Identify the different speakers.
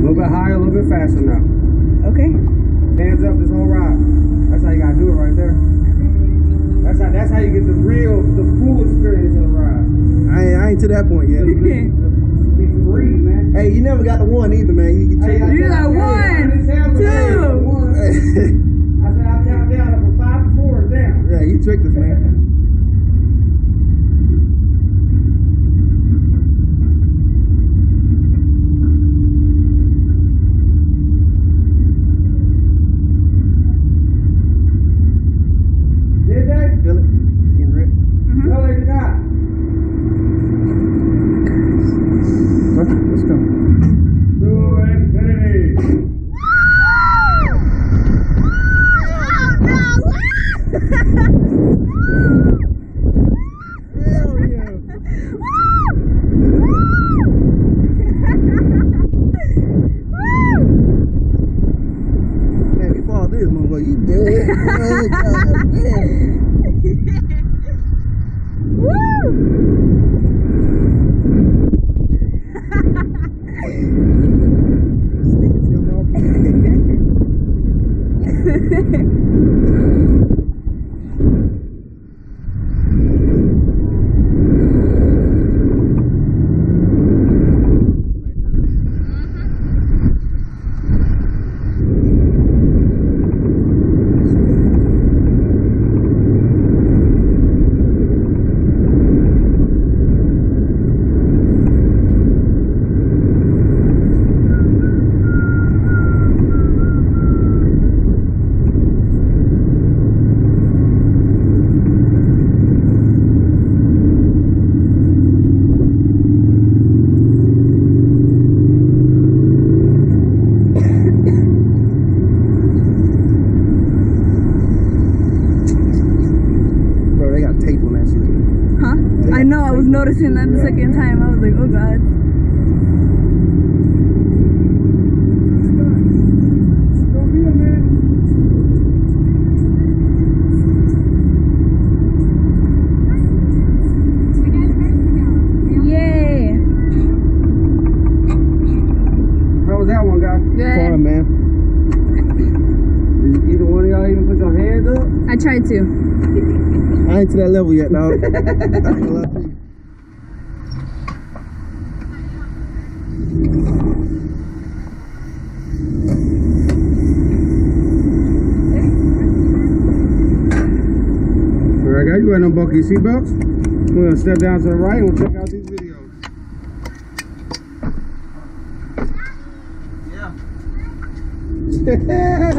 Speaker 1: little bit higher, a little bit faster now.
Speaker 2: okay.
Speaker 1: Hands up this whole ride. That's how you gotta do it right there. That's how that's how you get the real, the full experience of the ride.
Speaker 3: I ain't, I ain't to that point yet.
Speaker 1: Be free, man.
Speaker 3: hey, you never got the one either, man. You can
Speaker 1: Hey,
Speaker 3: check
Speaker 1: I
Speaker 3: it.
Speaker 2: You got
Speaker 1: Hey,
Speaker 2: one,
Speaker 1: hey,
Speaker 2: two.
Speaker 1: one. I said I'll count down from five to four and down.
Speaker 3: yeah, you tricked us, man.
Speaker 1: Did they?
Speaker 3: Feel it? Getting ready.
Speaker 1: No, they did not.
Speaker 3: Okay, let's go.
Speaker 1: To infinity.
Speaker 3: Hell yeah. Man, you fall through this motherfucker, you dead. Oh, God, man. Sneaking to your mouth. Bro, they got tape on that shit.
Speaker 2: Huh? I know. I was noticing that the second time. I was like, oh god. Yay!
Speaker 1: How was that one, guys?
Speaker 2: Good.
Speaker 3: Man.
Speaker 1: Did either one of y'all even put your hands up?
Speaker 2: I tried to.
Speaker 3: I ain't to that level yet, dog. I ain't gonna lie to you.
Speaker 1: All right, guys, you wearing them bulky seatbelts? We're gonna step down to the right and we'll check out these videos.
Speaker 3: Yeah.